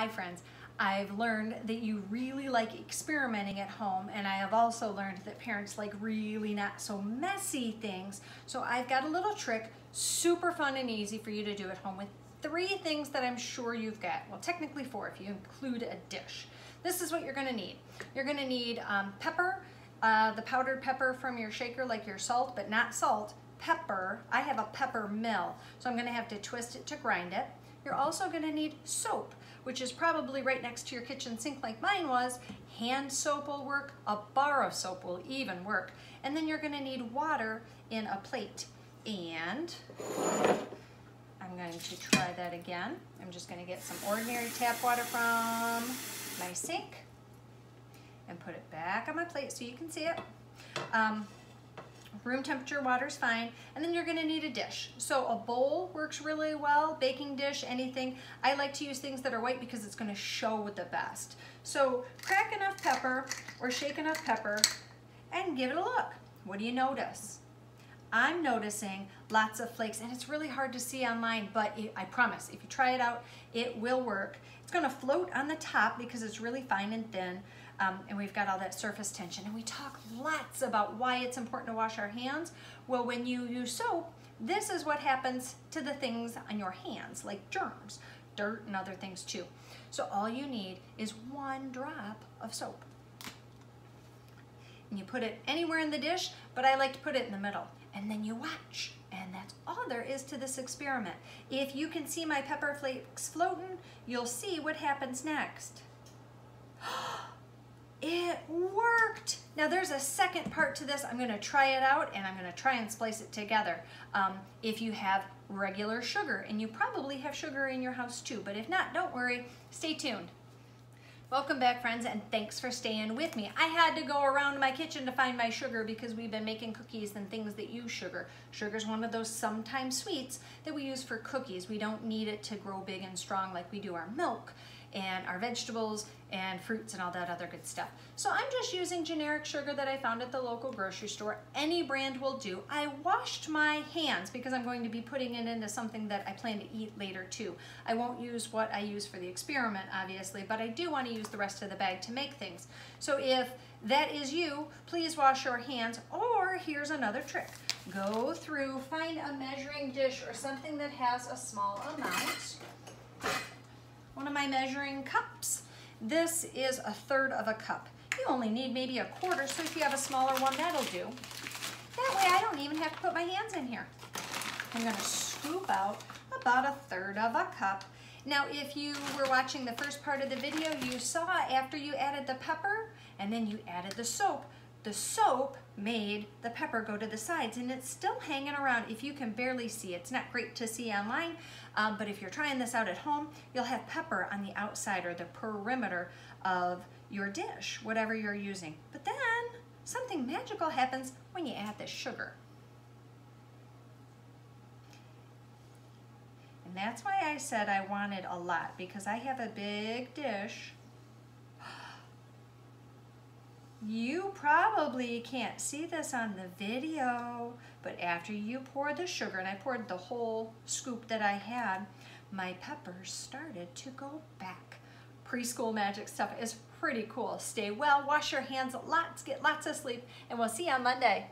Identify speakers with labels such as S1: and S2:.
S1: Hi friends, I've learned that you really like experimenting at home and I have also learned that parents like really not so messy things. So I've got a little trick, super fun and easy for you to do at home with three things that I'm sure you've got. Well, technically four if you include a dish. This is what you're gonna need. You're gonna need um, pepper, uh, the powdered pepper from your shaker like your salt, but not salt, pepper. I have a pepper mill, so I'm gonna have to twist it to grind it. You're also gonna need soap, which is probably right next to your kitchen sink like mine was. Hand soap will work, a bar of soap will even work. And then you're gonna need water in a plate. And I'm going to try that again. I'm just gonna get some ordinary tap water from my sink and put it back on my plate so you can see it. Um, room temperature water is fine. And then you're gonna need a dish. So a bowl works really well, baking dish, anything. I like to use things that are white because it's gonna show the best. So crack enough pepper or shake enough pepper and give it a look. What do you notice? I'm noticing lots of flakes and it's really hard to see online, but it, I promise, if you try it out, it will work. It's gonna float on the top because it's really fine and thin um, and we've got all that surface tension. And we talk lots about why it's important to wash our hands. Well, when you use soap, this is what happens to the things on your hands, like germs, dirt, and other things too. So all you need is one drop of soap. And you put it anywhere in the dish, but I like to put it in the middle. And then you watch. And that's all there is to this experiment. If you can see my pepper flakes floating, you'll see what happens next. Now there's a second part to this. I'm gonna try it out and I'm gonna try and splice it together. Um, if you have regular sugar, and you probably have sugar in your house too, but if not, don't worry, stay tuned. Welcome back friends and thanks for staying with me. I had to go around my kitchen to find my sugar because we've been making cookies and things that use sugar. Sugar is one of those sometimes sweets that we use for cookies. We don't need it to grow big and strong like we do our milk and our vegetables and fruits and all that other good stuff. So I'm just using generic sugar that I found at the local grocery store. Any brand will do. I washed my hands because I'm going to be putting it into something that I plan to eat later too. I won't use what I use for the experiment, obviously, but I do want to use the rest of the bag to make things. So if that is you, please wash your hands, or here's another trick. Go through, find a measuring dish or something that has a small amount one of my measuring cups. This is a third of a cup. You only need maybe a quarter, so if you have a smaller one, that'll do. That way I don't even have to put my hands in here. I'm gonna scoop out about a third of a cup. Now, if you were watching the first part of the video, you saw after you added the pepper and then you added the soap, the soap made the pepper go to the sides and it's still hanging around if you can barely see. It's not great to see online, um, but if you're trying this out at home, you'll have pepper on the outside or the perimeter of your dish, whatever you're using. But then something magical happens when you add the sugar. And that's why I said I wanted a lot because I have a big dish you probably can't see this on the video, but after you pour the sugar, and I poured the whole scoop that I had, my peppers started to go back. Preschool magic stuff is pretty cool. Stay well, wash your hands lots, get lots of sleep, and we'll see you on Monday.